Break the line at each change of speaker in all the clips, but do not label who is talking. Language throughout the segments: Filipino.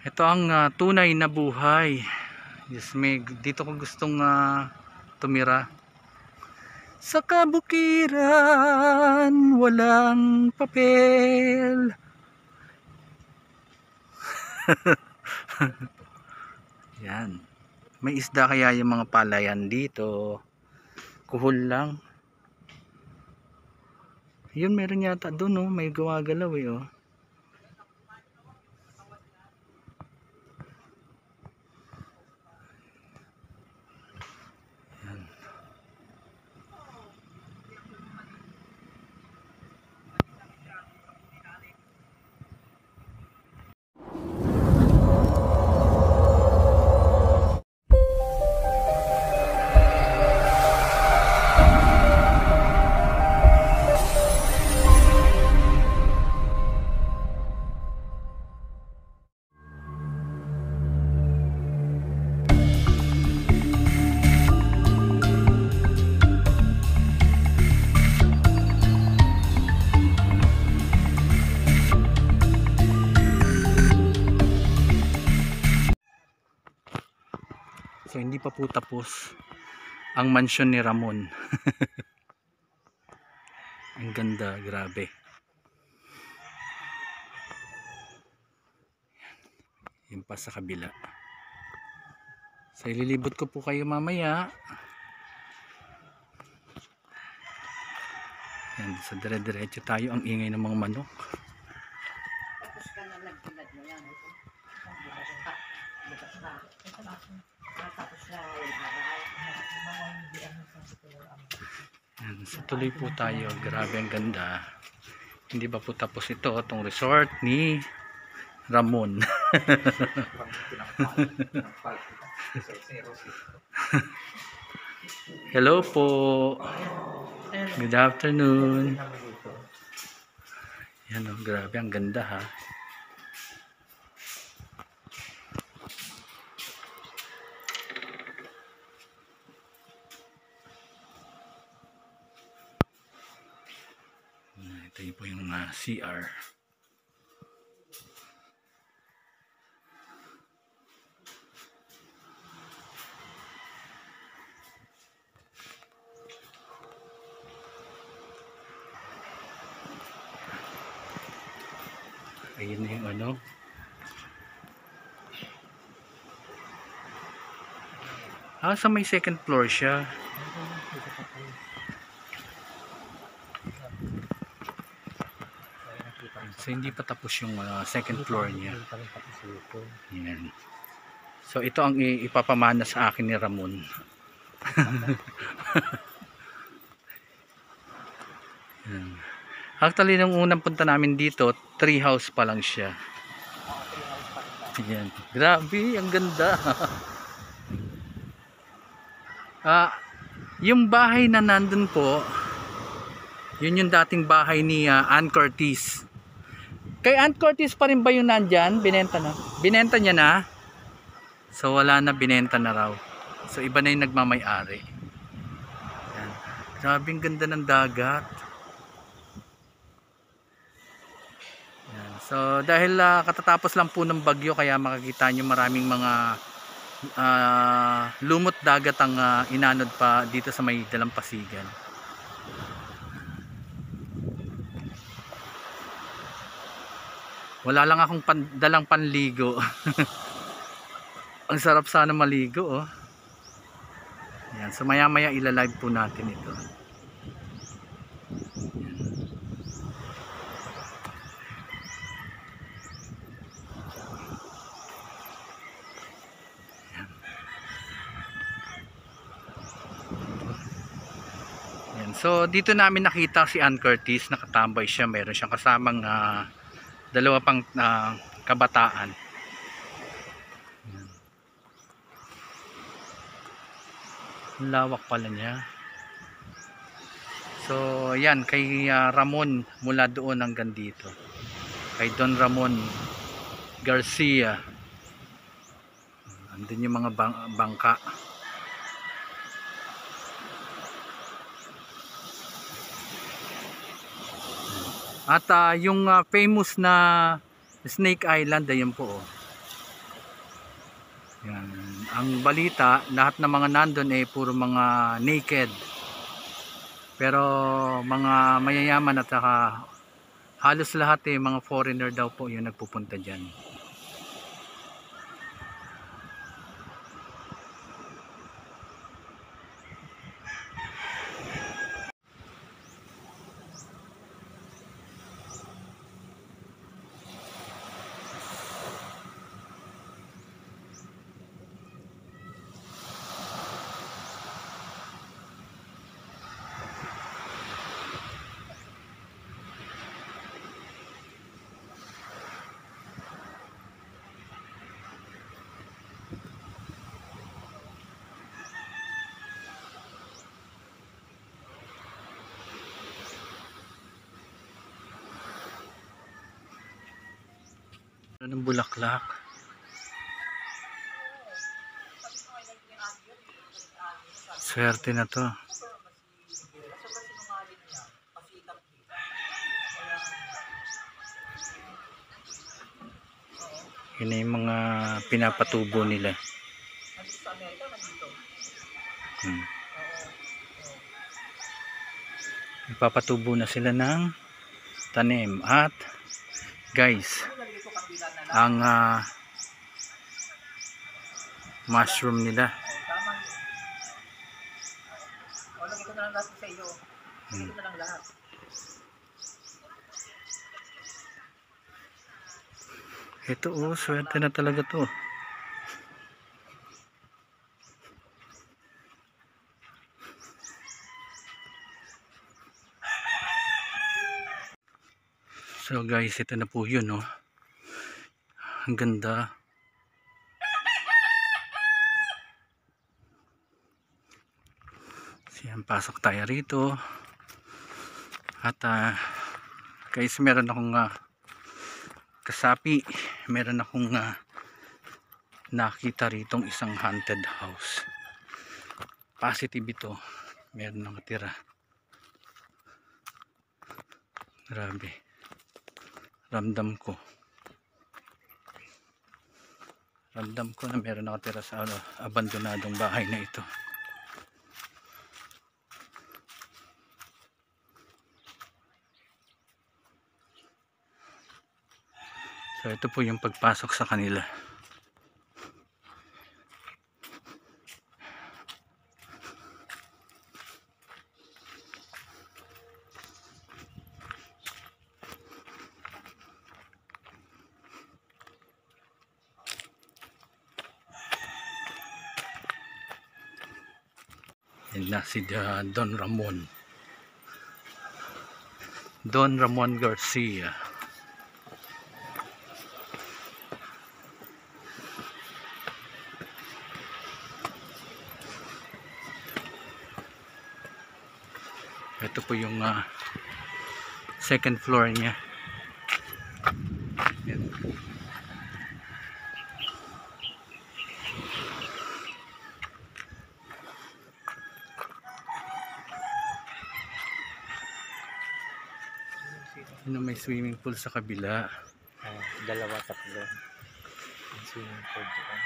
Ito ang ah, tunay na buhay. Yes, may, dito ko gustong ah, tumira. Sa kabukiran, walang papel. Yan. May isda kaya yung mga palayan dito. Kuhol lang. Yun meron yata doon oh, may gumagalaw eh oh. Hindi pa po tapos ang mansyon ni Ramon. ang ganda, grabe. Yan pa sa kabila. So ililibot ko po kayo mamaya. Yan, sa dire-diretso tayo ang ingay ng mga manok.
Tapos ka na nagtulad mo yan. Bukas pa. Bukas pa.
So tuloy po tayo. Grabe ang ganda. Hindi pa po tapos ito, itong resort ni Ramon. Hello po. Good afternoon. Yan o, grabe ang ganda ha. Ah, Ito yun po yung ah, CR. Ayun na yung ano. Ah, sa may second floor siya. So hindi pa tapos yung ah, second floor niya. Yan. So ito ang ipapamana sa akin ni Ramon. Actually, nung unang punta namin dito, tree house pa lang siya. Yan. Grabe, ang ganda. ah, yung bahay na nandun po, yun yung dating bahay ni ah, Ann Curtis. Kay Aunt Curtis pa rin ba yung nandyan? Binenta na? Binenta niya na? So wala na, binenta na raw. So iba na yung nagmamay-ari. Yan. Grabe ang ganda ng dagat. Yan. So dahil ah, katatapos lang po ng bagyo kaya makikita nyo maraming mga ah, lumot dagat ang ah, inanod pa dito sa may dalampasigan. Wala lang akong pan, dalang panligo. Ang sarap sana maligo oh. Yan, so maya maya ilalive po natin ito. Yan. So dito namin nakita si Ann Curtis, nakatambay siya, meron siyang kasamang ah, dalawa pang ah, kabataan. Lawak pala niya. So, yan kay ah, Ramon mula doon hanggang dito. Kay Don Ramon Garcia. Andun yung mga bang- bangka. At ah, yung ah, famous na Snake Island, ayun po. Oh. Yan. Ang balita, lahat ng mga nandun eh puro mga naked. Pero mga mayayaman at saka halos lahat eh mga foreigner daw po yung nagpupunta dyan. Ng bulaklak? Swerte na to. Yun yung mga pinapatubo nila. Hmm. Ipapatubo na sila ng tanim at guys ang ah, mushroom nila. Hmm. Ito oh swerte na talaga to so guys ito na po yun oh ang ganda. Siyan, pasok tayo rito. At ah, guys meron akong ah, kasapi. Meron akong ah, nakita ritong isang haunted house. Positive ito. Meron nakatira grabe. Ramdam ko ramdam ko na meron nakatira sa ano, abandonadong bahay na ito So ito po yung pagpasok sa kanila. Yan na si ah, Don Ramon. Don Ramon Garcia. Ito po yung ah, second floor niya. Ano may swimming pool sa kabila.
Ah, dalawa, tatlo. Ang swimming pool doon.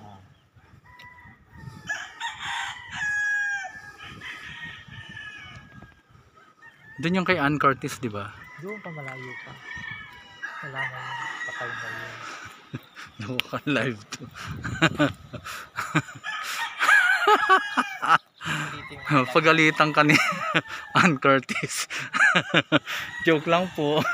Ah,
Doon yung kay Ann Curtis, di ba?
doon pa malayo pa. Wala na yun. Patay na yun.
Nakuha live to.
Hindi tingnan
Pagalitan ka ni Ann Curtis. Joke lang po.